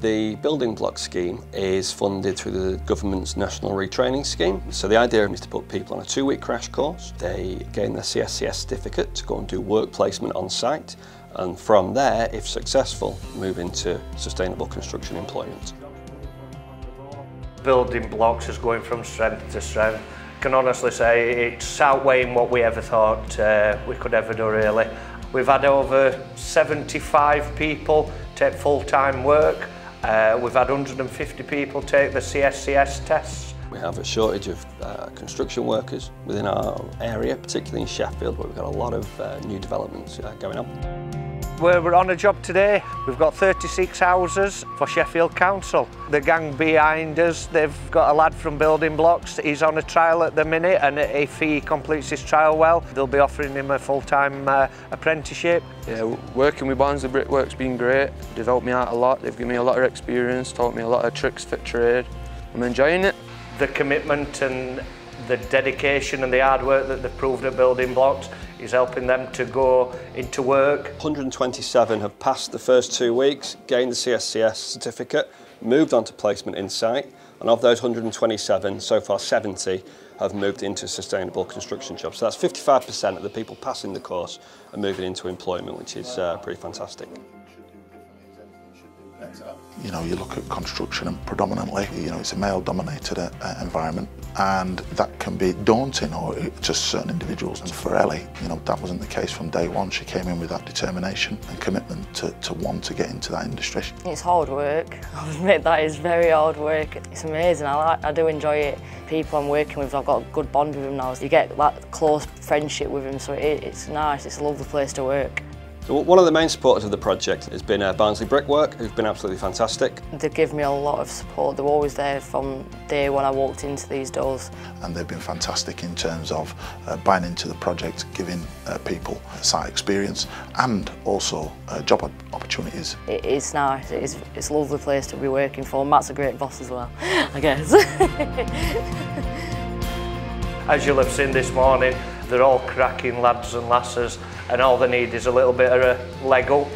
The building block scheme is funded through the government's national retraining scheme. So the idea is to put people on a two-week crash course. They gain their CSCS certificate to go and do work placement on site. And from there, if successful, move into sustainable construction employment. Building blocks is going from strength to strength. I can honestly say it's outweighing what we ever thought uh, we could ever do really. We've had over 75 people take full-time work uh, we've had 150 people take the CSCS tests. We have a shortage of uh, construction workers within our area, particularly in Sheffield, where we've got a lot of uh, new developments uh, going on. We're on a job today. We've got 36 houses for Sheffield Council. The gang behind us, they've got a lad from Building Blocks. He's on a trial at the minute and if he completes his trial well, they'll be offering him a full-time uh, apprenticeship. Yeah, working with Barnsley Brickwork's been great. They've helped me out a lot. They've given me a lot of experience, taught me a lot of tricks for trade. I'm enjoying it. The commitment and the dedication and the hard work that they've proved at Building Blocks is helping them to go into work. 127 have passed the first two weeks, gained the CSCS certificate, moved on to placement in site, and of those 127, so far 70 have moved into sustainable construction jobs. So that's 55% of the people passing the course are moving into employment, which is uh, pretty fantastic. You know, you look at construction and predominantly, you know, it's a male-dominated uh, environment and that can be daunting or to certain individuals. And for Ellie, you know, that wasn't the case from day one. She came in with that determination and commitment to, to want to get into that industry. It's hard work. I admit that is very hard work. It's amazing. I, like, I do enjoy it. People I'm working with, I've got a good bond with them now. You get that close friendship with them, so it, it's nice. It's a lovely place to work. So one of the main supporters of the project has been uh, Barnsley Brickwork, who've been absolutely fantastic. They give me a lot of support. They were always there from day when I walked into these doors. And they've been fantastic in terms of uh, buying into the project, giving uh, people site experience and also uh, job opportunities. It is nice. It is, it's a lovely place to be working for. Matt's a great boss as well, I guess. As you'll have seen this morning, They're all cracking lads and lasses and all they need is a little bit of a leg up.